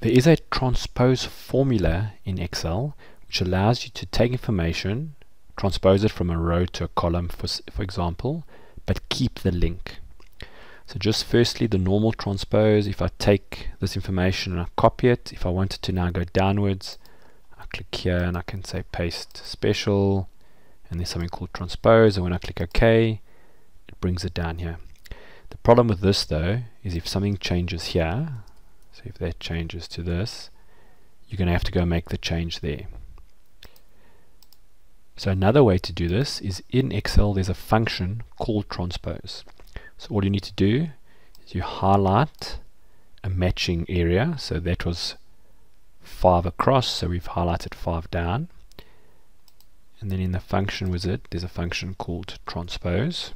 There is a transpose formula in Excel which allows you to take information, transpose it from a row to a column, for, for example, but keep the link. So just firstly the normal transpose, if I take this information and I copy it, if I wanted to now go downwards, I click here and I can say paste special, and there's something called transpose, and when I click OK, it brings it down here. The problem with this though, is if something changes here, so if that changes to this, you're going to have to go make the change there. So another way to do this is in Excel there's a function called transpose. So all you need to do is you highlight a matching area. So that was 5 across, so we've highlighted 5 down. And then in the function wizard, there's a function called transpose.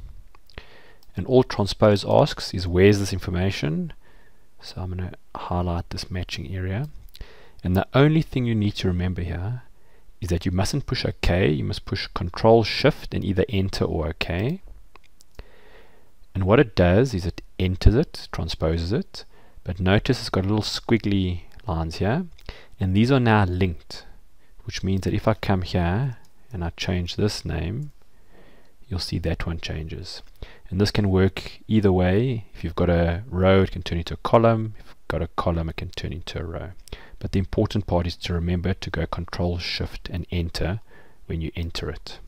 And all transpose asks is where's this information? So I'm going to highlight this matching area. And the only thing you need to remember here is that you mustn't push OK, you must push Control Shift and either Enter or OK. And what it does is it enters it, transposes it, but notice it's got a little squiggly lines here, and these are now linked, which means that if I come here and I change this name, you'll see that one changes. And this can work either way. If you've got a row, it can turn into a column. If you've got a column, it can turn into a row. But the important part is to remember to go Control Shift and Enter when you enter it.